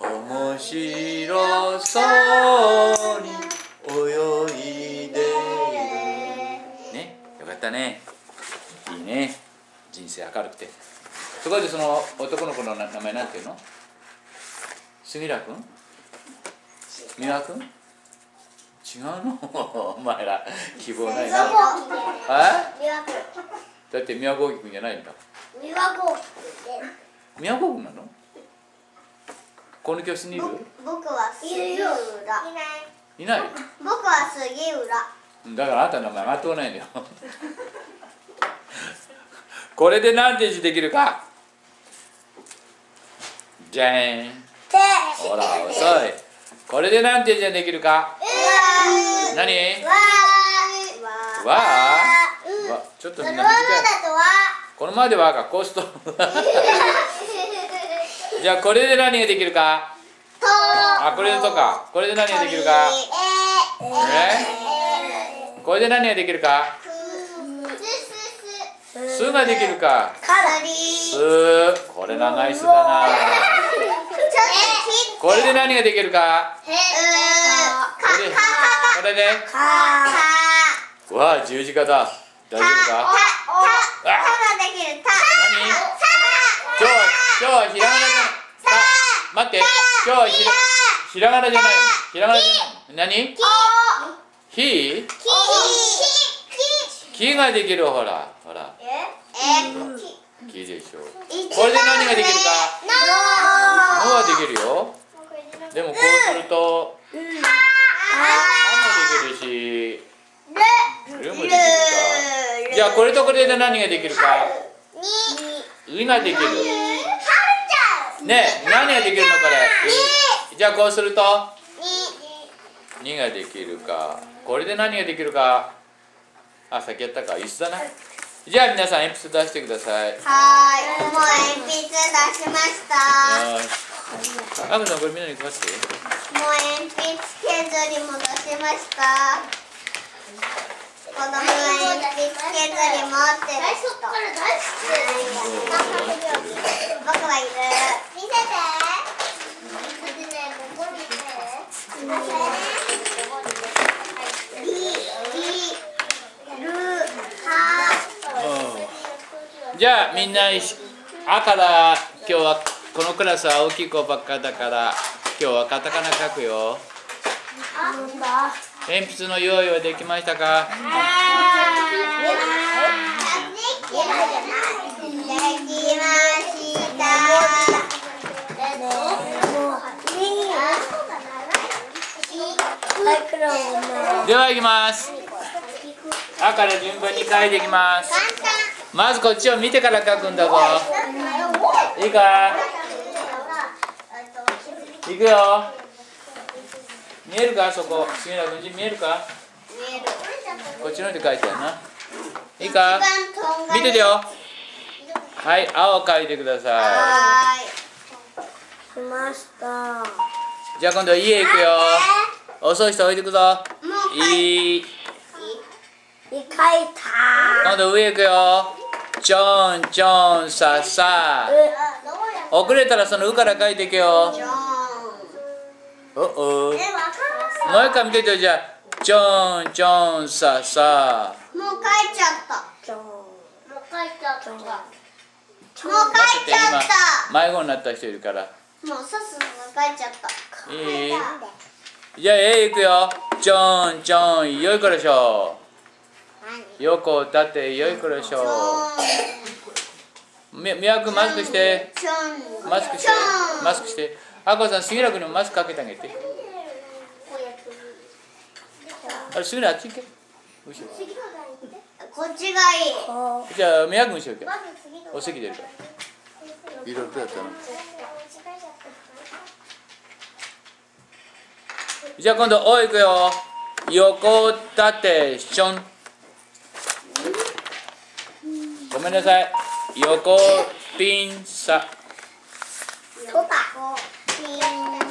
面白そうに泳いでねよかったね。いいね。人生明るくて。ところでその男の子の名前なんていうの？杉浦君？三輪君？違うの？お前ら。希望ないな。はだって宮古君じゃないんだ宮古宮古君なの？この教室にいる？僕は杉浦いない。僕は杉浦だからあなたの名前上がってこないんだよ。これで何て字できるか？じゃーん手ほら遅い。これで何て字できるか？う何？わちょっとみんな短い。このままではがこうする。と じゃあこれで何ができるか？と。あこれでとか。これで何ができるか？え？えこれで何ができるか？すができるかすこれ長いすだなとこれで何ができるかこれこれでわあ十字架だ大丈夫かたたができるた何今日は今日はひらがなじゃないさ待って今日はひらひらがなじゃない。ひら。がなじゃない。何？ひ。き。ができるほら。ほら。え？えききでしょこれで何ができるか？ののはできるよ。でもこうすると「あ」もできるし「る」もできるか。じゃあこれとこれで何ができるか「う」ができるね何ができるのこれ「う」じゃあこうすると「に」ができるか。これで何ができるか？あ先やったか。一緒だな。じゃあ皆さん鉛筆出してください。よはーい、もう鉛筆出しました。あこさんこれみんなに配って。もう鉛筆削りも出しました。削り持ってる人。僕はいる。見せて。リリルハじゃあみんなあから今日はこのクラスは大きい子ばっかだから今日はカタカナ書くよ鉛筆の用意はできましたか？できました。ではいきます。あから順番に書いていきます。まずこっちを見てから書くんだぞ。いいか？い。くよ見えるか？そこ。杉浦君見えるか？こっちの手書いてあるな。いいか？見ててよ。はい青書いてください。しました。いじゃあ今度家行くよ。遅い人置いてくぞ。いい。書いた。今度上行くよ。ちょんちょんささ遅れたらその「う」から書いていくよ。ジョーン。おおもう一回見ててよじゃあちょんちょんささもう書いちゃった。もう書いちゃった。もう書い待ってちゃっ今迷子になった人いるからた。もうさすが書いちゃった。いいじゃあ A 行くよちょんちょんよいこでしょ横縦よいこでしょみ宮君マスクして。マスクしてマスクしてあこさん杉浦君にもマスクかけてあげてあれ杉浦あっち行け後ろこっちがいい。こじゃあ宮君後ろ行けお席出るからいろいろとやったのじゃあ今度「お」行くよ横縦しょんごめんなさい横ピンさ。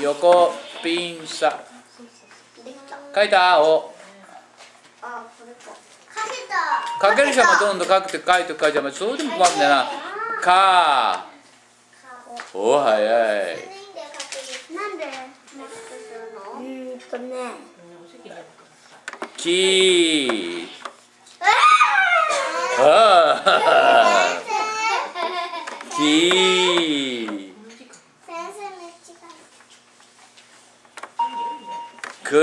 横ピンさできた。書いたおあ、これか。書ける人がどんどん書くって書いて書いてそれでも困るんだよな。か。お早い。なんで書ける。なとねきああき先生めっちゃく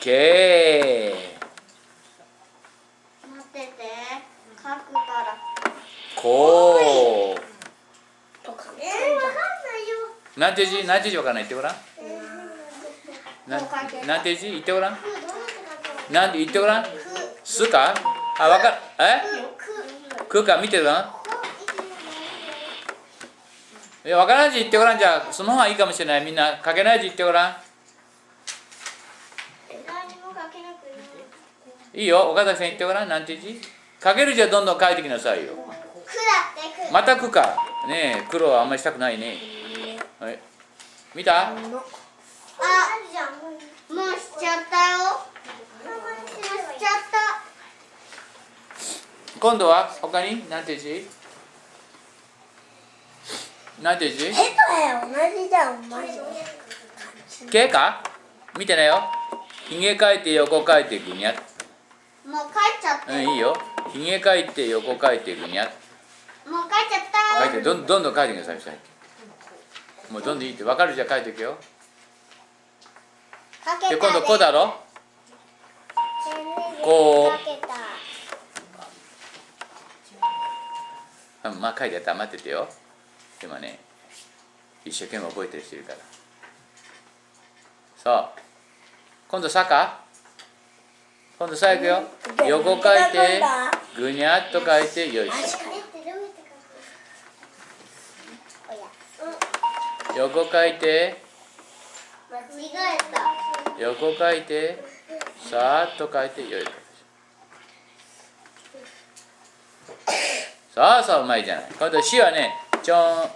け待ってて書くからことかえー、わかんないよなんて字わかんな？い言ってごらん。ななんて字言ってごらん。く。どうやって言ってごらん？く。すか？あわかる。え？く。か見てごらん。こいやわからん字言ってごらんじゃあその方がいいかもしれない。みんな書けない字言ってごらん。いいいよ。岡崎さん言ってごらん。なんて字書ける字はどんどん書いてきなさいよ。またくか。ねえ黒はあんまりしたくないね。はい見た？あもうしちゃったよ。もうしちゃった。今度は？他に？なんて字？なんて字？えとえ同じだよマジで。けか見てなよ。ひげ書いて横書いてぐにゃもう書いちゃったよ。うんいいよ。ひげ書いて横書いてぐにゃもう書いちゃった。書いてどんどんどん書いてくださいもうどんどんいいって分かるじゃ書いていくよ。で。今度こうだろ？ここう。まあ書いて黙っててよ。今ね一生懸命覚えてる人いるから。そう。今度「さ」か今度「さ」いくよ。横書いてぐにゃっと書いてよいしマジかよどうやって書くおやょ横書いて。間違えた。横書いて。さーっと書いて。よいそうそううまいじゃない今度「し」はねちょん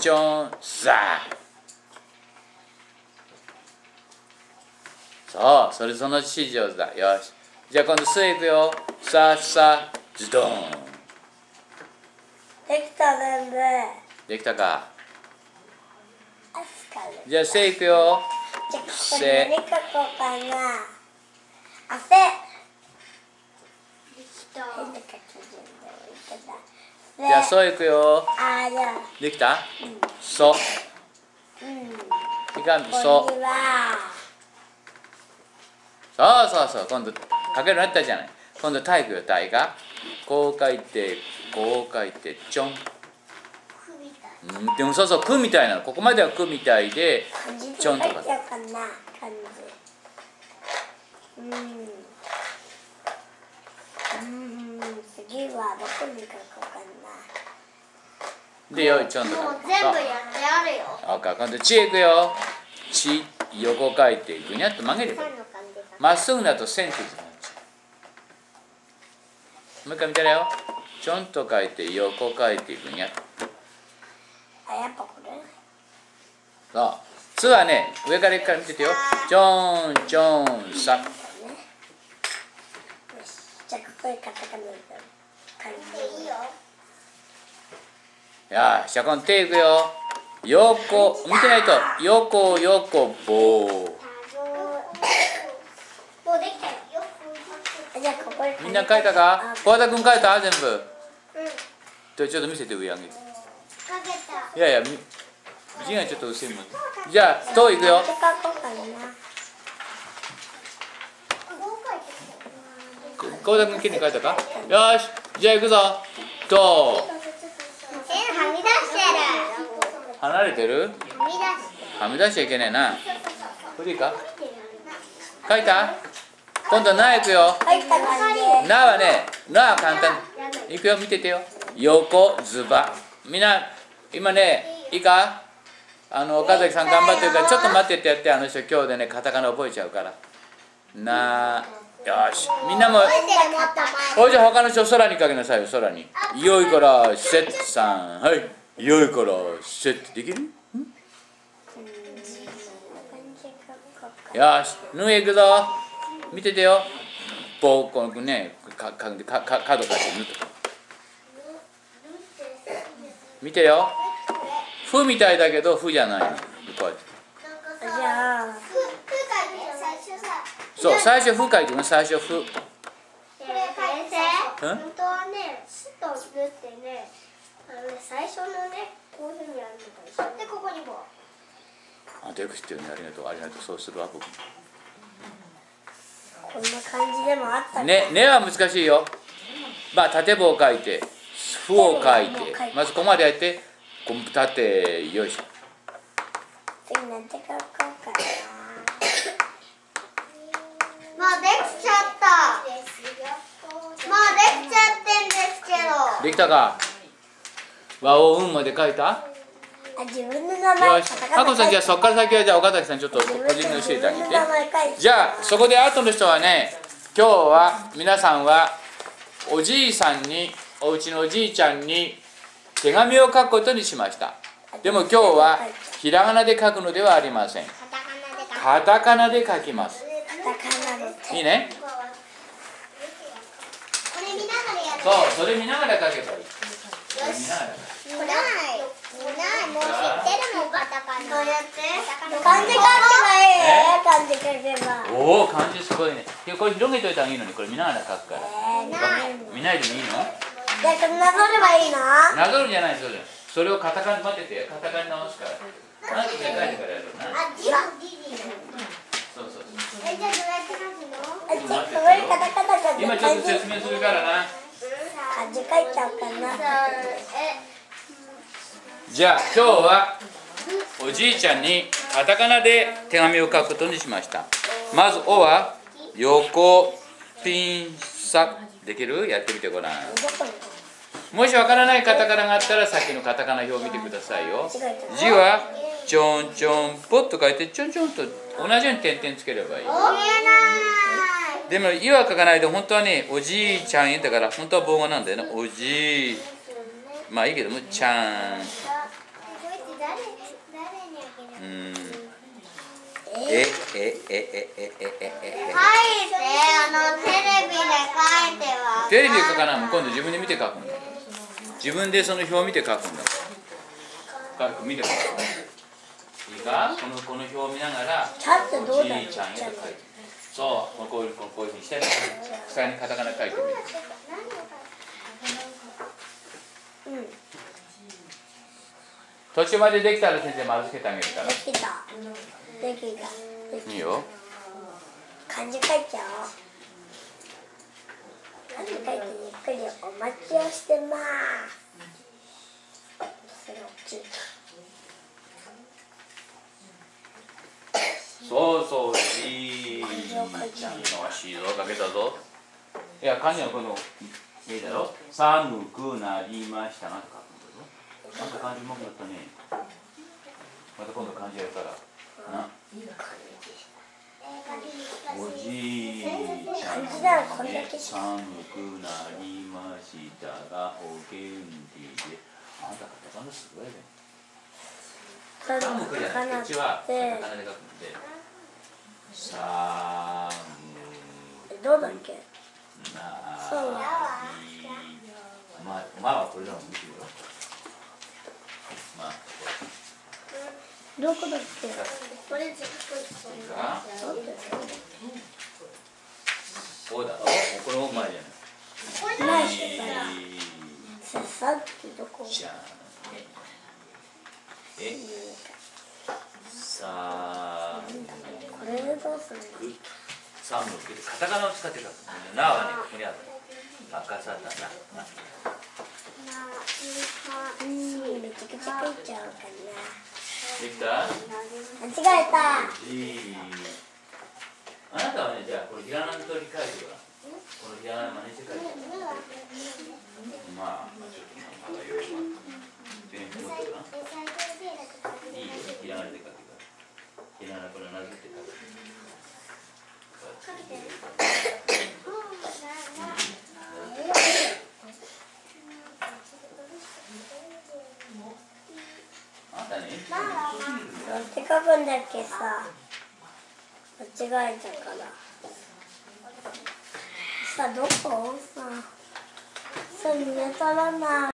ちょんさそうそれその指示上手だ。よし。じゃあ今度「す」いくよ。ささズドン。できた全部。できたかじゃあ「せ」いくよ。じゃあここに何書こうかな。あせ。できた。変な書き順でもいいけどじゃあ「そう」いくよ。あーじゃあ。できた？そう。ん。いかんこそこにはそうそうそう。今度書けるようになったじゃない。今度体育よ体が。こう書いてこう書いてちょん、うん、でもそうそう「く」みたいなの。ここまでは「く」みたいでちょんとかうん。うん。次はどこに書こうかな。でよいちょんとか。もう全部やってあるよ。あか今度「ち」いくよ「ち」横書いてぐにゃっと曲げればまっすぐだと線って字になっちゃう。もう一回見てねよちょんと書いて横書いてぐにゃっとあやっぱこれ？そう「つ」はね上から一回見ててよ。ちょんちょんさよし。じゃあここにカタカナで漢字いいよ。よしじゃあ今度手いくよ。横見てないと。横横棒もうできたよよじゃあここにみんな書いたか？小和田君書いた？全部。うん。でちょっと見せて上上げていやいやみ字がちょっと薄いもんじゃあ「と」いくよ。書こうかなこう書いて小和田君きれいに書いたか？よしじゃあ行くぞ「とえはみ出して」離れてる？るはみ出してはみ出しちゃいけないなこれでいいか？書いた？今度「な」いくよ。書いた感「じな」はね「な」は簡単。いくよ見ててよ。横ズバみんな今ねいいか？あの岡崎さん頑張ってるからちょっと待ってってやってあの人今日でねカタカナ覚えちゃうから。なよし。みんなも覚えてるもっと前おいじゃあ他の人空にかけなさいよ空に。よいからセッさん。はい。よいからセッできる？よし。縫えいくぞ。見ててよ。棒このねかかかか角かって縫って見てよふみたいだけどふじゃないの。こうやって。じゃあふふかね最初さそう最初ふ書いてね最初ふ。本当はね「す」と「る」ってねあのね最初のねこういうふうにやるのが一緒。でここにこうあよく知ってるね。ありがとう。ありがとう。そうするわ僕こ。んな感じでもあったかねねは難しいよ。まあ縦棒を書いてふを書いて。まずここまでやってこう縦よいしょ次なんて書こうかなまあできちゃったまあできちゃってんですけどできたか和をうんまで書いたあ自分の名前よしハコさんじゃあそっから先はじゃあ岡崎さんちょっと個人に教えてあげて自分の名前書いてじゃあそこで後の人はね今日は皆さんはおじいさんにお家のおじいちゃんに手紙を書くことにしました。でも今日はひらがなで書くのではありません。カタカナで書きます。いいね。そうそれ見ながら書けばいいそれ見ながらこれないもう知ってるもんカタカナこうやって。漢字書けばいいえ？漢字書けばおお漢字すごいね。これ広げといた方がいいのに。これ見ながら書くから。えー、ない。見ないでもいいの？なぞればいいの？なぞるんじゃないそうじゃんそれをカタカナ待ってて。カタカナ直すから。で書いてからやるな。あ、ジはディディそうそうそう。え、じゃあどうやって書くの？あちょっとこれカタカナか今ちょっと説明するからな。書いちゃおうかな。え、じゃあ今日はおじいちゃんにカタカナで手紙を書くことにしました。まず「お」は横ピンサできる？やってみてごらんもしわからないカタカナがあったらさっきのカタカナ表を見てくださいよ。字はちょんちょんぽっと書いてちょんちょんと同じように点々つければいい。でも「い」は書かないで本当はねおじいちゃんへだから本当は棒がなんだよね。おじい。まあいいけどもちゃん。うん。えええええええ。えええ書いて、あの、テレビで書いては。テレビで書かないもん。今度自分で見て書くん。だ自分でその表を見て書くんだ。書く見て書くいいか？このこの表を見ながらちゃんとどおじうだろちゃんへと書いてそう。こういうこうこういうふうにして。下にカタカナ書いてみる？うん。で途中までできたら先生丸つけてあげるから。きた。できた。できいいよ。漢字書いちゃおう漢字書いてゆっくりお待ちをしてますそれ大きいそうそうじい。ちゃんのシードをかけたぞいや漢字はこのいいだろ寒くなりましたなって書くんだぞなんか漢字うまくなったね。また今度漢字やるから。な。いいおじいちゃん寒くなりました。がお元気で。あんたカタカナすごいね。寒くじゃないこっちはカタカナで書くんで寒どうだっけなそうまあ、まあはこれでも見てるよ。まあ、どこだっけ？これずっこれか。そうだよこうだろ。これもうまいじゃない。ないしささってどこじゃん。え。さあ。これでどうするさあ、もうカタカナを使って書く。なはね、ここにある。赤さだな。うんめちゃくちゃ書いちゃうかなできた？な間違えたじあなたはね、じゃあ、これひらがなの通り書いてごらん。このひらがな真似して書いて。まあ、ちょっとまだよくわかんない。全部持ってるな。いいよ、ひらがなで書くから。ひらがなこれなぞって書たね、なんて書くんだっけさ。間違えたからさどこ？ささ見当たらない。